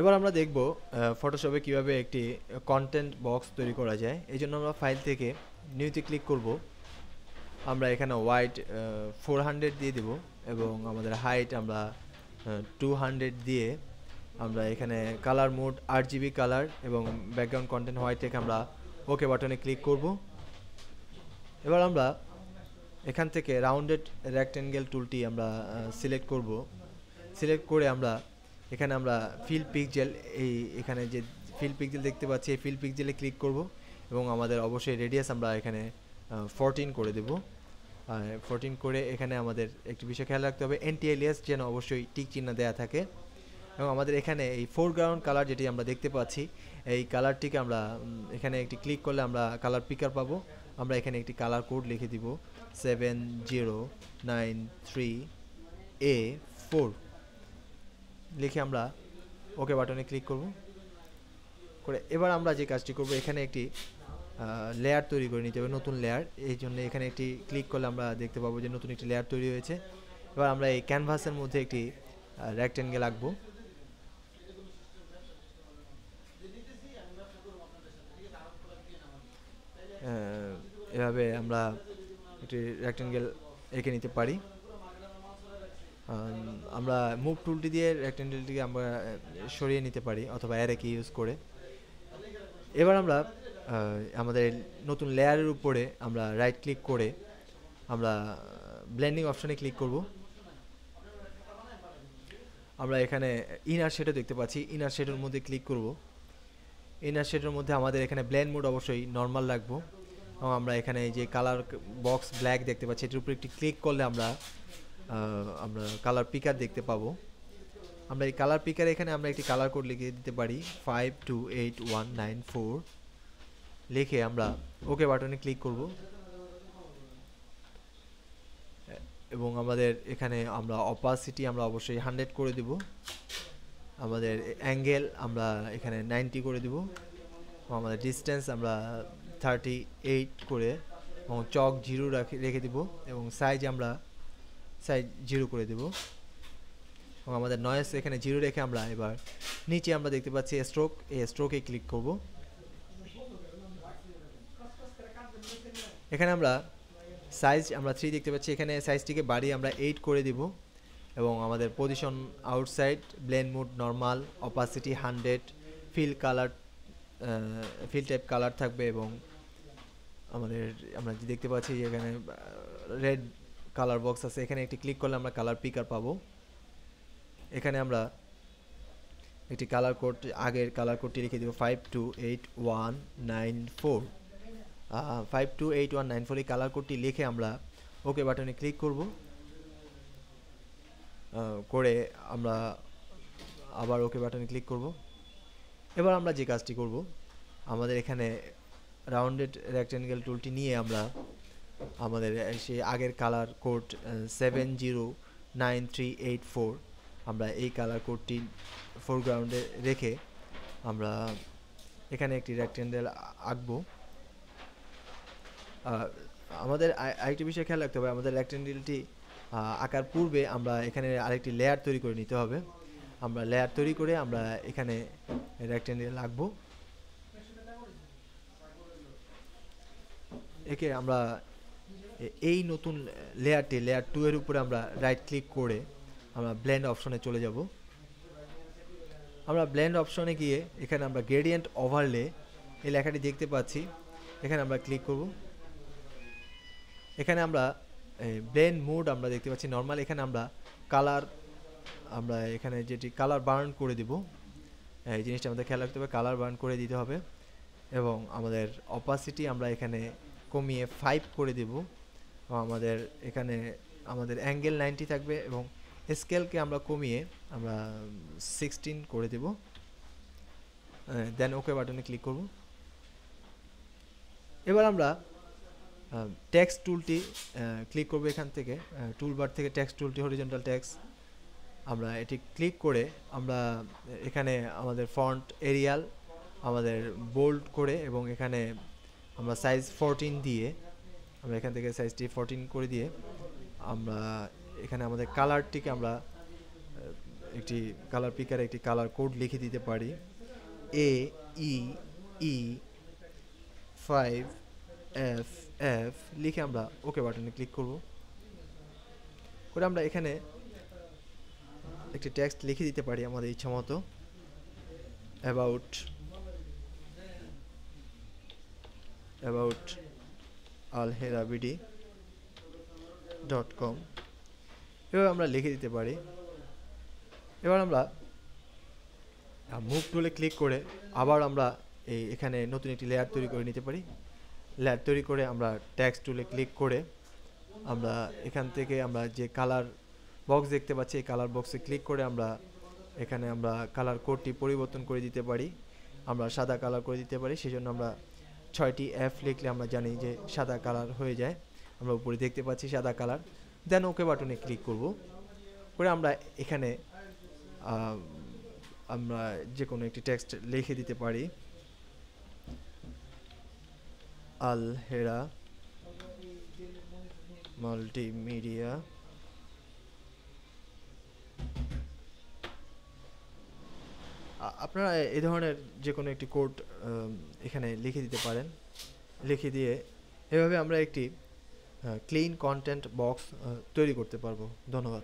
এবার আমরা দেখব ফটোশপে কীভাবে একটি কন্টেন্ট বক্স তৈরি করা যায়। এই জন্য আমরা ফাইল থেকে নিউতে ক্লিক করব। আমরা এখানে হোয়াইট ফোর হান্ড্রেড দিয়ে দেব এবং আমাদের হাইট আমরা টু হান্ড্রেড দিয়ে আমরা এখানে কালার মোড আট জিবি কালার এবং ব্যাকগ্রাউন্ড কন্টেন্ট হোয়াইট থেকে আমরা ওকে বাটনে ক্লিক করব। এবার আমরা এখান থেকে রাউন্ডেড রেক্টেঙ্গেল টুলটি আমরা সিলেক্ট করব। সিলেক্ট করে আমরা এখানে আমরা ফিল পিকজেল এই এখানে যে ফিল পিকজেল দেখতে পাচ্ছি, এই ফিল পিকজেলে ক্লিক করব এবং আমাদের অবশ্যই রেডিয়াস আমরা এখানে ফোরটিন করে দেব। ফোরটিন করে এখানে আমাদের একটি বিষয় খেয়াল রাখতে হবে এনটি এলিয়াস যেন অবশ্যই টিক চিহ্ন দেওয়া থাকে। এবং আমাদের এখানে এই ফোরগ্রাউন্ড কালার যেটি আমরা দেখতে পাচ্ছি, এই কালারটিকে আমরা এখানে একটি ক্লিক করলে আমরা কালার পিকার পাবো। আমরা এখানে একটি কালার কোড লিখে দিব seven zero nine three A four লিখে আমরা ওকে বাটনে ক্লিক করব। করে এবার আমরা যে কাজটি করব, এখানে একটি লেয়ার তৈরি করে নিতে হবে, নতুন লেয়ার এই জন্য এখানে একটি ক্লিক করলে আমরা দেখতে পাবো যে নতুন একটি লেয়ার তৈরি হয়েছে। এবার আমরা এই ক্যানভাসের মধ্যে একটি রেক্টেঙ্গেল আঁকবো। এভাবে আমরা একটি রেক্টেঙ্গেল এঁকে নিতে পারি। আমরা মুভ টুলটি দিয়ে রেক্টেঙ্গেলটিকে আমরা সরিয়ে নিতে পারি অথবা অ্যারেকে ইউজ করে। এবার আমরা আমাদের নতুন লেয়ারের উপরে আমরা রাইট ক্লিক করে আমরা ব্লেন্ডিং অপশানে ক্লিক করব। আমরা এখানে ইনার শেডও দেখতে পাচ্ছি। ইনার শেডের মধ্যে ক্লিক করব। ইনার শেডের মধ্যে আমাদের এখানে ব্ল্যান্ড মোড অবশ্যই নর্মাল রাখব। এবং আমরা এখানে যে কালার বক্স ব্ল্যাক দেখতে পাচ্ছি, এটার উপরে একটি ক্লিক করলে আমরা আমরা কালার পিকার দেখতে পাবো। আমরা এই কালার পিকার এখানে আমরা একটি কালার কোড লিখে দিতে পারি five two eight one nine four লিখে আমরা ওকে বাটনে ক্লিক করব। এবং আমাদের এখানে আমরা অপাসিটি আমরা অবশ্যই হান্ড্রেড করে দেব। আমাদের অ্যাঙ্গেল আমরা এখানে নাইনটি করে দেব। আমাদের ডিস্টেন্স আমরা থার্টি এইট করে এবং চক জিরো রাখে, রেখে দেব। এবং সাইজ আমরা সাইজ জিরো করে দেব। এবং আমাদের নয়েস এখানে জিরো রেখে আমরা এবার নিচে আমরা দেখতে পাচ্ছি স্ট্রোক এই স্ট্রোকে ক্লিক করব। এখানে আমরা সাইজ আমরা থ্রি দেখতে পাচ্ছি। এখানে সাইজটিকে বাড়িয়ে আমরা এইট করে দিব। এবং আমাদের position outside blend mode normal opacity hundred fill colour fill type colour থাকবে এবং আমাদের, আমরা দেখতে পাচ্ছি এখানে রেড কালার বক্স আছে। এখানে একটি ক্লিক করলে আমরা কালার পিকার পাবো। এখানে আমরা একটি কালার কোড আগের কালার কোডটি লিখে দেবো five two eight one nine four five two eight one nine four এই কালার কোডটি লিখে আমরা ওকে বাটনে ক্লিক করব। করে আমরা আবার ওকে বাটনে ক্লিক করব। এবার আমরা যে কাজটি করব, আমাদের এখানে রাউন্ডেড রেক্টেঙ্গেল টুলটি নিয়ে আমরা আমাদের সেই আগের colour code seven zero nine three eight four আমরা এই কালার কোডটি ফোরগ্রাউন্ডে রেখে আমরা এখানে একটি রেক্টেন্ডেল আঁকবো। আমাদের আরেকটি বিষয় খেয়াল রাখতে হবে, আমাদের রেক্টেন্ডেলটি আঁকার পূর্বে আমরা এখানে আরেকটি লেয়ার তৈরি করে নিতে হবে। আমরা লেয়ার তৈরি করে আমরা এখানে রেক্টেন্ডেল আঁকবো। একে আমরা এই নতুন লেয়ারটি লেয়ার টু এর উপরে আমরা রাইট ক্লিক করে আমরা ব্লেন্ড অপশনে চলে যাব। আমরা ব্লেন্ড অপশনে গিয়ে এখানে আমরা গ্রেডিয়েন্ট ওভারলে এই লেখাটি দেখতে পাচ্ছি। এখানে আমরা ক্লিক করব। এখানে আমরা ব্লেন্ড মুড আমরা দেখতে পাচ্ছি। নর্মাল এখানে আমরা কালার আমরা এখানে যেটি কালার বার্ন করে দিব। এই জিনিসটা আমাদের খেয়াল রাখতে হবে কালার বার্ন করে দিতে হবে। এবং আমাদের অপাসিটি আমরা এখানে কমিয়ে ফাইভ করে দেব। আমাদের এখানে, আমাদের অ্যাঙ্গেল নাইনটি থাকবে এবং স্কেলকে আমরা কমিয়ে আমরা সিক্সটিন করে দেব। দেন ওকে বাটনে ক্লিক করব। এবার আমরা টেক্সট টুলটি ক্লিক করব এখান থেকে। টুল টুলবার থেকে টেক্সট টুলটি হরিজেন্টাল টেক্সট আমরা এটি ক্লিক করে আমরা এখানে আমাদের ফন্ট এরিয়াল আমাদের বোল্ড করে এবং এখানে আমরা সাইজ ফোরটিন দিয়ে আমরা এখান থেকে সাইজটি ফোরটিন করে দিয়ে আমরা এখানে আমাদের কালারটিকে আমরা একটি কালার পিকারে একটি কালার কোড লিখে দিতে পারি। A E E five F F লিখে আমরা ওকে বাটনে ক্লিক করব। করে আমরা এখানে একটি টেক্সট লিখে দিতে পারি আমাদের ইচ্ছা মতো। About about Alhera BD dot com এভাবে আমরা লিখে দিতে পারি। এবার আমরা মুভ টুলে ক্লিক করে আবার আমরা এই এখানে নতুন একটি লেয়ার তৈরি করে নিতে পারি। লেয়ার তৈরি করে আমরা ট্যাক্স টুলে ক্লিক করে আমরা এখান থেকে আমরা যে কালার বক্স দেখতে পাচ্ছি, এই কালার বক্সে ক্লিক করে আমরা এখানে আমরা কালার কোডটি পরিবর্তন করে দিতে পারি। আমরা সাদা কালার করে দিতে পারি সেই জন্য আমরা ছয়টি এফ লিখলে আমরা জানি যে সাদা কালার হয়ে যায়। আমরা উপরে দেখতে পাচ্ছি সাদা কালার। দেন ওকে বাটনে ক্লিক করব। করে আমরা এখানে আমরা যে কোনো একটি টেক্সট লিখে দিতে পারি। আল হেরা মাল্টিমিডিয়া আপনারা এ ধরনের যে কোনো একটি কোড এখানে লিখে দিতে পারেন। লিখে দিয়ে এভাবে আমরা একটি ক্লিন কন্টেন্ট বক্স তৈরি করতে পারব। ধন্যবাদ।